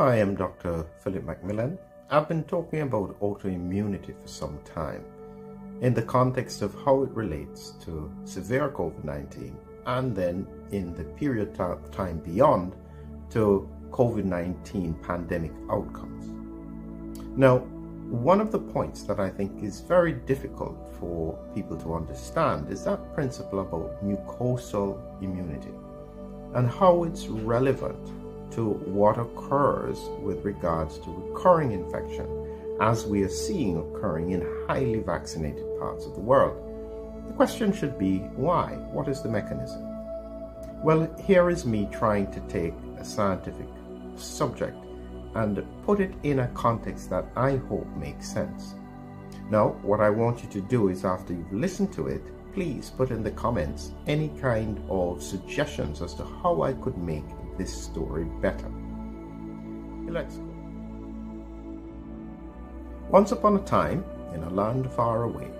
I am Dr. Philip McMillan. I've been talking about autoimmunity for some time in the context of how it relates to severe COVID 19 and then in the period of time beyond to COVID 19 pandemic outcomes. Now, one of the points that I think is very difficult for people to understand is that principle about mucosal immunity and how it's relevant to what occurs with regards to recurring infection as we are seeing occurring in highly vaccinated parts of the world. The question should be why? What is the mechanism? Well, here is me trying to take a scientific subject and put it in a context that I hope makes sense. Now, what I want you to do is after you've listened to it, please put in the comments any kind of suggestions as to how I could make this story better. Let's go. Once upon a time, in a land far away,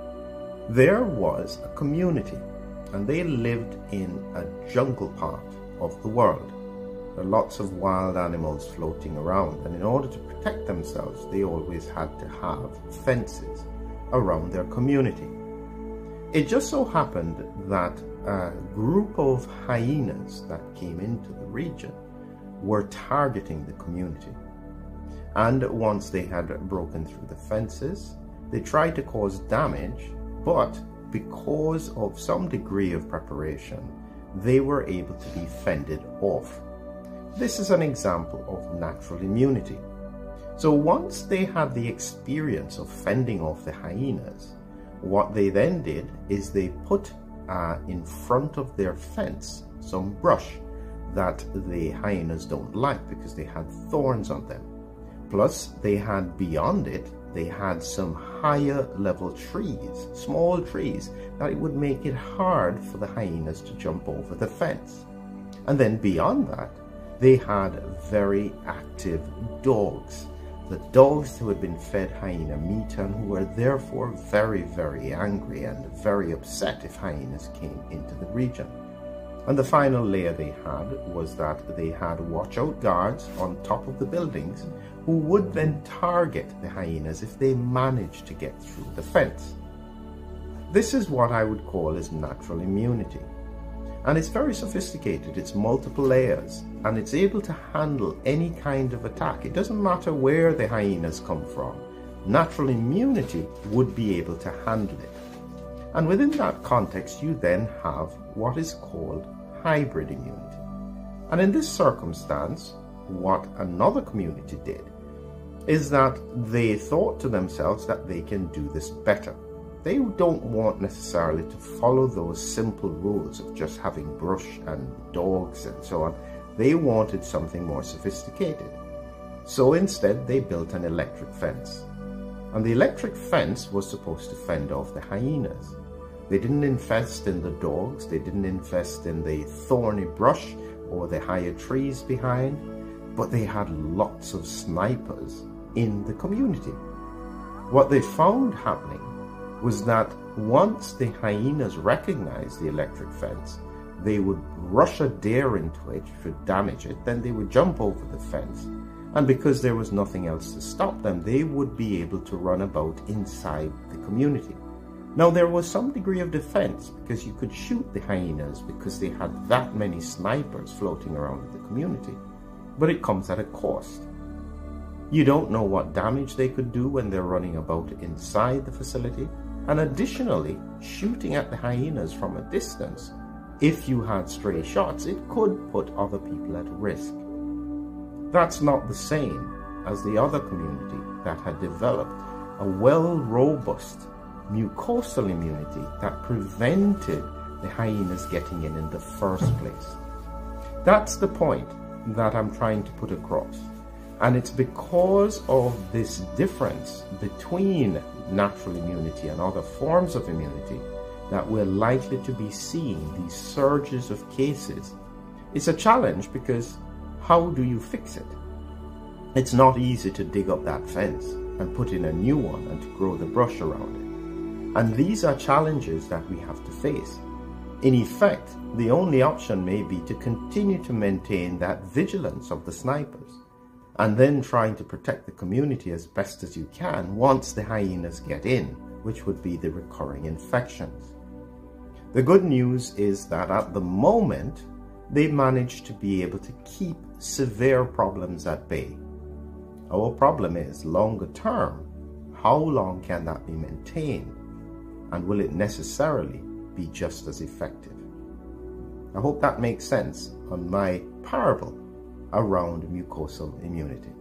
there was a community and they lived in a jungle part of the world. There are lots of wild animals floating around, and in order to protect themselves, they always had to have fences around their community. It just so happened that a group of hyenas that came into the region were targeting the community. And once they had broken through the fences, they tried to cause damage, but because of some degree of preparation, they were able to be fended off. This is an example of natural immunity. So once they had the experience of fending off the hyenas, what they then did is they put uh, in front of their fence some brush that the hyenas don't like because they had thorns on them. Plus, they had beyond it, they had some higher level trees, small trees, that it would make it hard for the hyenas to jump over the fence. And then beyond that, they had very active dogs. The dogs who had been fed hyena meat and who were therefore very, very angry and very upset if hyenas came into the region. And the final layer they had was that they had watch-out guards on top of the buildings who would then target the hyenas if they managed to get through the fence. This is what I would call as natural immunity. And it's very sophisticated, it's multiple layers, and it's able to handle any kind of attack. It doesn't matter where the hyenas come from. Natural immunity would be able to handle it. And within that context, you then have what is called hybrid immunity. And in this circumstance, what another community did is that they thought to themselves that they can do this better. They don't want necessarily to follow those simple rules of just having brush and dogs and so on. They wanted something more sophisticated. So instead, they built an electric fence. And the electric fence was supposed to fend off the hyenas. They didn't invest in the dogs, they didn't invest in the thorny brush or the higher trees behind, but they had lots of snipers in the community. What they found happening was that once the hyenas recognized the electric fence, they would rush a deer into it, to damage it, then they would jump over the fence. And because there was nothing else to stop them, they would be able to run about inside the community. Now, there was some degree of defense because you could shoot the hyenas because they had that many snipers floating around in the community. But it comes at a cost. You don't know what damage they could do when they're running about inside the facility. And additionally, shooting at the hyenas from a distance, if you had stray shots, it could put other people at risk. That's not the same as the other community that had developed a well robust mucosal immunity that prevented the hyenas getting in in the first place. That's the point that I'm trying to put across. And it's because of this difference between natural immunity and other forms of immunity that we're likely to be seeing these surges of cases. It's a challenge because how do you fix it? It's not easy to dig up that fence and put in a new one and to grow the brush around it. And these are challenges that we have to face. In effect, the only option may be to continue to maintain that vigilance of the snipers. And then trying to protect the community as best as you can once the hyenas get in, which would be the recurring infections. The good news is that at the moment, they manage to be able to keep severe problems at bay. Our problem is longer term, how long can that be maintained? And will it necessarily be just as effective? I hope that makes sense on my parable around mucosal immunity.